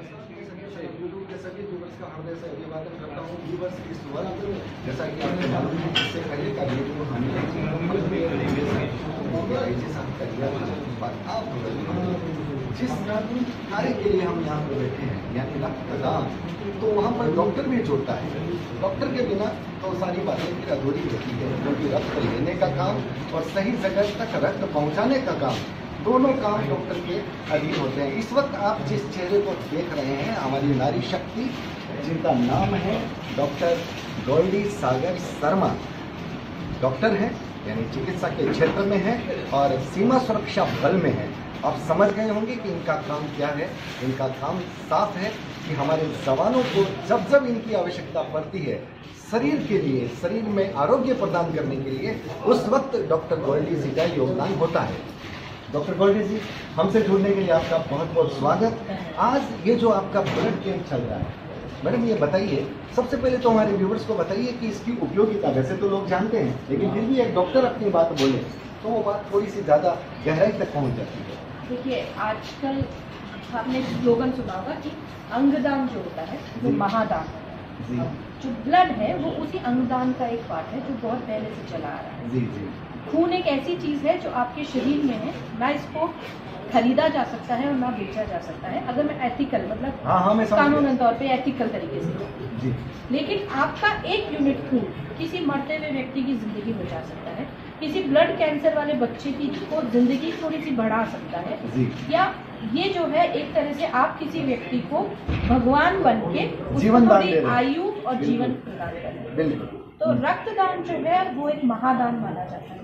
YouTube के सभी viewers का हृदय से अभिवादन करता हूँ व्यूवर्स इस वक्त जैसा कि आपको मालूम है इससे पहले का वीडियो हमने साहब का लिया था पर अब जिस कार्य के लिए हम यहाँ पर बैठे हैं यानी रक्तदान तो वहाँ पर डॉक्टर भी जुड़ता है डॉक्टर के बिना तो सारी बातें फिर अधूरी होती है क्योंकि रक्त लेने का काम और सही जगह तक रक्त पहुँचाने का काम दोनों काम डॉक्टर के अधीन होते हैं। इस वक्त आप जिस चेहरे को देख रहे हैं, हमारी नारी शक्ति, जिनका नाम है डॉक्टर गोल्डी सागर शर्मा। डॉक्टर हैं, यानी चिकित्सा के क्षेत्र में है और सीमा सुरक्षा बल में है। आप समझ गए होंगे कि इनका काम क्या है। इनका काम साफ़ है कि हमारे जवानों को जब जब इनकी आवश्यकता पड़ती है, शरीर के लिए, शरीर में आरोग्य प्रदान करने के लिए, उस वक्त डॉक्टर गोल्डी जी का योगदान होता है। डॉक्टर गोल्डी जी हमसे जुड़ने के लिए आपका बहुत बहुत स्वागत। आज ये जो आपका ब्लड कैंप चल रहा है मैडम ये बताइए सबसे पहले तो हमारे व्यूवर्स को बताइए कि इसकी उपयोगिता वैसे तो लोग जानते हैं लेकिन फिर भी एक डॉक्टर अपनी बात बोले तो वो बात थोड़ी सी ज़्यादा गहराई तक पहुँच जाती है। देखिए आजकल आपने स्लोगन सुना होगा कि अंगदान जो होता है वो। महादान है। जी। जो ब्लड है वो उसी अंगदान का एक पार्ट है जो बहुत पहले से चला आ रहा है। जी जी। खून एक ऐसी चीज़ है जो आपके शरीर में है। ना इसको खरीदा जा सकता है और ना बेचा जा सकता है अगर मैं एथिकल मतलब हाँ हाँ मैं समझ तौर पे एथिकल तरीके से। जी। लेकिन आपका एक यूनिट खून किसी मरते हुए व्यक्ति की ज़िंदगी बचा सकता है। किसी ब्लड कैंसर वाले बच्चे की को ज़िंदगी थोड़ी सी बढ़ा सकता है। जी। या ये जो है एक तरह से आप किसी व्यक्ति को भगवान बन के जीवन। आयु और जीवन प्रदान कर रहे हैं। बिल्कुल। तो रक्तदान जो है वो एक महादान माना जाता है।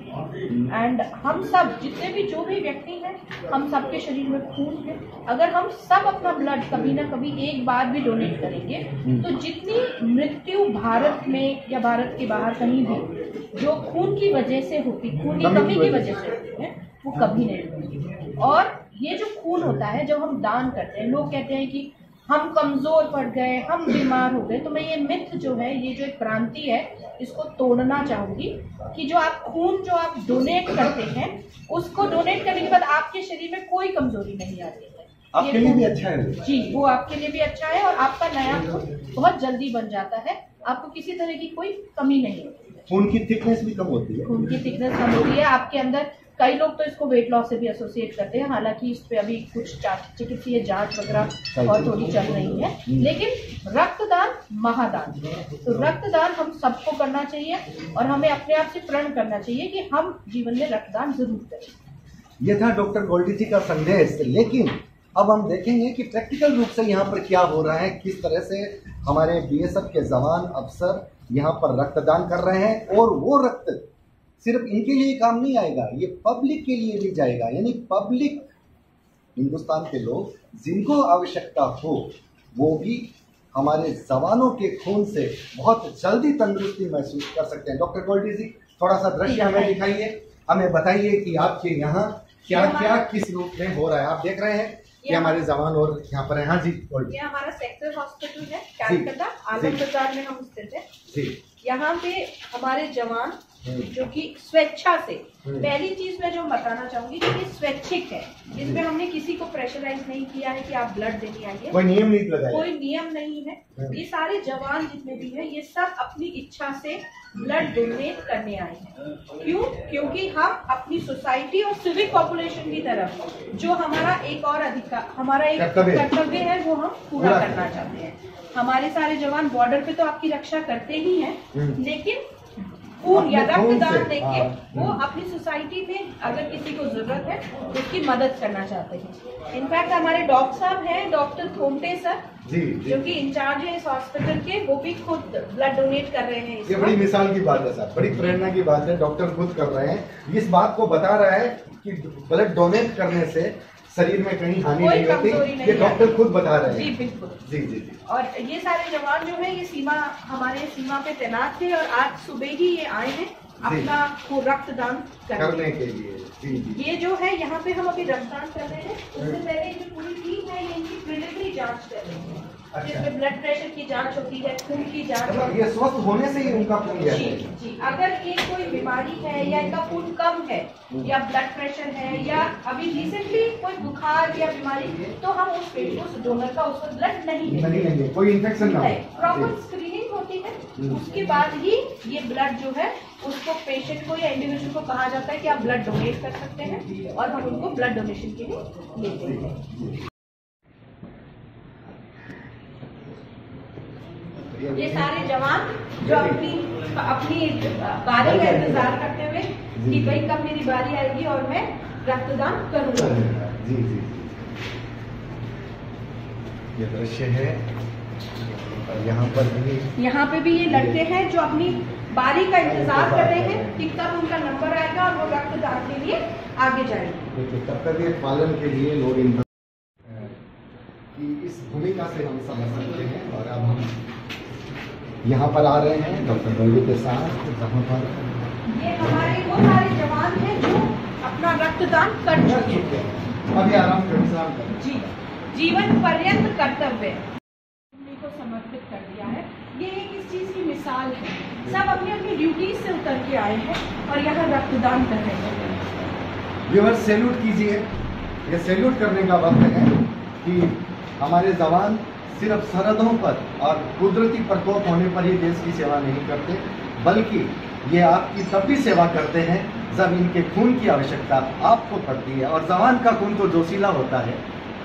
एंड हम सब जितने भी जो भी व्यक्ति हैं हम सबके शरीर में खून है। अगर हम सब अपना ब्लड कभी ना कभी एक बार भी डोनेट करेंगे तो जितनी मृत्यु भारत में या भारत के बाहर कहीं भी जो खून की वजह से होती खून की कमी की वजह से होती है वो कभी नहीं होती। और ये जो खून होता है जब हम दान करते हैं लोग कहते हैं कि हम कमज़ोर पड़ गए हम बीमार हो गए तो मैं ये मिथ जो है ये जो एक क्रांति है इसको तोड़ना चाहूँगी कि जो आप खून जो आप डोनेट करते हैं उसको डोनेट करने के बाद आपके शरीर में कोई कमज़ोरी नहीं आती है। आपके लिए भी अच्छा है। जी वो आपके लिए भी अच्छा है और आपका नया खून बहुत जल्दी बन जाता है। आपको किसी तरह की कोई कमी नहीं होती खून की थिकनेस भी कम होती है। खून की थिकनेस कम होती है आपके अंदर कई लोग तो इसको वेट लॉस से भी एसोसिएट करते हैं। हालाँकि इस पे अभी कुछ चिकित्सीय जाँच वगैरह और थोड़ी चल रही है। हम्म। लेकिन रक्तदान महादान। तो रक्तदान हम सबको करना चाहिए और हमें अपने आप से प्रण करना चाहिए कि हम जीवन में रक्तदान ज़रूर करें। ये था डॉक्टर गोल्डी जी का संदेश। लेकिन अब हम देखेंगे कि प्रैक्टिकल रूप से यहाँ पर क्या हो रहा है किस तरह से हमारे बीएसएफ के जवान अफसर यहाँ पर रक्तदान कर रहे हैं और वो रक्त सिर्फ़ इनके लिए काम नहीं आएगा ये पब्लिक के लिए भी जाएगा। यानी पब्लिक हिंदुस्तान के लोग जिनको आवश्यकता हो वो भी हमारे जवानों के खून से बहुत जल्दी तंदुरुस्ती महसूस कर सकते हैं। डॉक्टर गोल्डी जी थोड़ा सा दृश्य हमें दिखाइए। हमें बताइए कि आपके यहाँ क्या क्या किस रूप में हो रहा है? आप देख रहे हैं कि हमारे जवान और यहाँ पर हैं। हाँ जी ये हमारा सेक्टर हॉस्पिटल है आलम बाज़ार में हम स्थित है। जी। यहाँ पे हमारे जवान। जो कि स्वेच्छा से। हम्म। पहली चीज़ मैं जो बताना चाहूँगी कि ये स्वैच्छिक है इसमें हमने किसी को प्रेशराइज नहीं किया है कि आप ब्लड देने आइए। कोई नियम नहीं लगाया। कोई नियम नहीं है। हम्म। ये सारे जवान जितने भी हैं ये सब अपनी इच्छा से ब्लड डोनेट करने आए हैं। क्यों? क्योंकि हम अपनी सोसाइटी और सिविक पॉपुलेशन की तरफ़ जो हमारा एक और अधिकार हमारा एक कर्तव्य। है। वो हम पूरा करना चाहते हैं। हमारे सारे जवान बॉर्डर पे तो आपकी रक्षा करते ही हैं हम्म। लेकिन खून या रक्तदान देके हाँ, वो हम्म। अपनी सोसाइटी में अगर किसी को ज़रूरत है उसकी मदद करना चाहते हैं। इनफैक्ट हमारे डॉक्टर साहब हैं डॉक्टर थोमटे सर जी जो। जी कि इंचार्ज है इस हॉस्पिटल के वो भी खुद ब्लड डोनेट कर रहे हैं ये बड़ी मिसाल की बात है सर बड़ी प्रेरणा की बात है डॉक्टर खुद कर रहे हैं। इस बात को बता रहा है कि ब्लड डोनेट करने से शरीर में कहीं हानि कोई नहीं होती कमज़ोरी नहीं ये डॉक्टर खुद बता रहे हैं। जी बिल्कुल। जी जी जी। और ये सारे जवान जो है ये सीमा हमारे सीमा पे तैनात थे और आज सुबह ही ये आए हैं अपना को रक्तदान करने। करने के लिए। जी जी। ये जो है यहाँ पे हम अभी रक्तदान कर रहे हैं। उससे पहले जो पूरी जिसमें ब्लड प्रेशर की जाँच होती है खून की जाँच मतलब ये स्वस्थ होने से ही उनका खून जी जी। अगर ये कोई बीमारी है या इनका खून कम है या ब्लड प्रेशर है या अभी रिसेंटली कोई बुखार या बीमारी तो हम उस पेशेंट उस डोनर का उसको ब्लड नहीं नहीं लेंगे कोई इन्फेक्शन ना प्रॉपर स्क्रीनिंग होती है। हम्म। उसके बाद ही ये ब्लड जो है उसको पेशेंट को या इंडिविजुअल को कहा जाता है कि आप ब्लड डोनेट कर सकते हैं और हम उनको ब्लड डोनेशन के लिए लेते हैं। ये सारे जवान जो अपनी अपनी बारी का इंतज़ार करते हुए कि भाई कब मेरी बारी आएगी और मैं रक्तदान करूँगा। जी जी। ये दृश्य है। यहाँ पर भी यहाँ पे भी ये लड़के हैं जो अपनी बारी का इंतज़ार कर रहे हैं कि कब उनका नंबर आएगा और वो रक्तदान के लिए आगे जाएँगे। देखिए कर्तव्य पालन के लिए लोग इन कि इस भूमिका से हम समझ सकते हैं और अब हम यहाँ पर आ रहे हैं डॉक्टर बल्लू के साथ जहाँ पर ये हमारे वो सारे जवान हैं जो अपना रक्तदान कर चुके हैं। अभी आराम कर जी जीवन पर्यंत कर्तव्य। को समर्पित कर दिया है। ये एक इस चीज़ की मिसाल है। सब अपनी अपनी ड्यूटी से उतर के आए हैं और यहाँ रक्तदान कर रहे हैं। व्यूअर्स सैल्यूट कीजिए। ये सैल्यूट करने का वक्त है कि हमारे जवान सिर्फ़ सरहदों पर और कुदरती प्रकोप होने पर ही देश की सेवा नहीं करते बल्कि ये आपकी सभी सेवा करते हैं। जब इनके खून की आवश्यकता आपको पड़ती है और जवान का खून तो जोशीला होता है।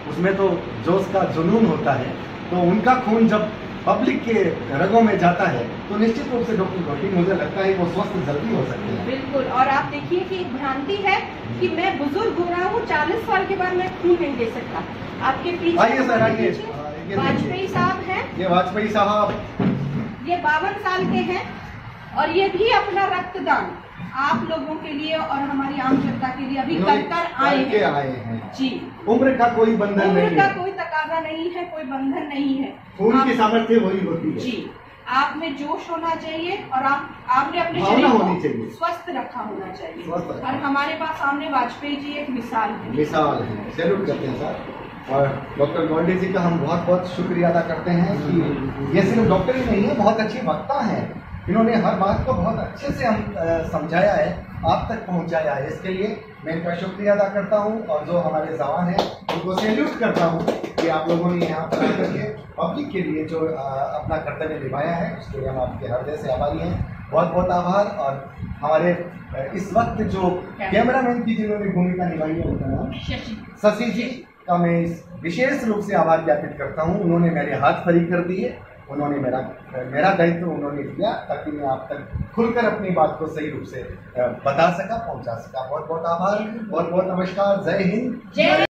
उसमें तो जोश का जुनून होता है। तो उनका खून जब पब्लिक के रगों में जाता है तो निश्चित रूप से डॉक्टर घोटी मुझे लगता है वो स्वस्थ जल्दी हो सकते हैं। बिल्कुल। और आप देखिए कि भ्रांति है कि मैं बुज़ुर्ग हो रहा हूँ चालीस साल के बाद मैं खून नहीं दे सकता। आपके पीछे आइए सर, आइए। वाजपेयी साहब हैं। ये वाजपेयी साहब। ये बावन साल के हैं और ये भी अपना रक्तदान आप लोगों के लिए और हमारी आम जनता के लिए अभी कर कर आए हैं। आए हैं। जी। उम्र का कोई बंधन उम्र नहीं का है। कोई तकाजा नहीं है कोई बंधन नहीं है। खून की सामर्थ्य वही होती है। जी आप में जोश होना चाहिए और आप आपने अपने शरीर को। स्वस्थ रखा होना चाहिए। और हमारे पास सामने वाजपेयी जी एक मिसाल है। मिसाल है। सैल्यूट करते हैं सर। और डॉक्टर गोल्डे जी का हम बहुत बहुत शुक्रिया अदा करते हैं कि ये सिर्फ़ डॉक्टर ही नहीं है बहुत अच्छी वक्ता हैं। इन्होंने हर बात को बहुत अच्छे से हम समझाया है आप तक पहुँचाया है। इसके लिए मैं इनका शुक्रिया अदा करता हूँ और जो हमारे जवान हैं उनको सैल्यूट करता हूँ कि आप लोगों ने यहाँ पर आकर के पब्लिक के लिए जो अपना कर्तव्य निभाया है उसके लिए हम आपके हृदय से आभारी हैं। बहुत बहुत आभार और हमारे इस वक्त जो कैमरामैन की जिन्होंने भूमिका निभाई है उनका नाम शशि। शशि जी। का मैं विशेष रूप से आभार ज्ञापित करता हूँ। उन्होंने मेरे हाथ फरी कर दिए। उन्होंने मेरा मेरा दायित्व उन्होंने दिया ताकि मैं आप तक खुलकर अपनी बात को सही रूप से बता सका, पहुँचा सका। बहुत बहुत आभार बहुत बहुत नमस्कार। जय हिंद। जय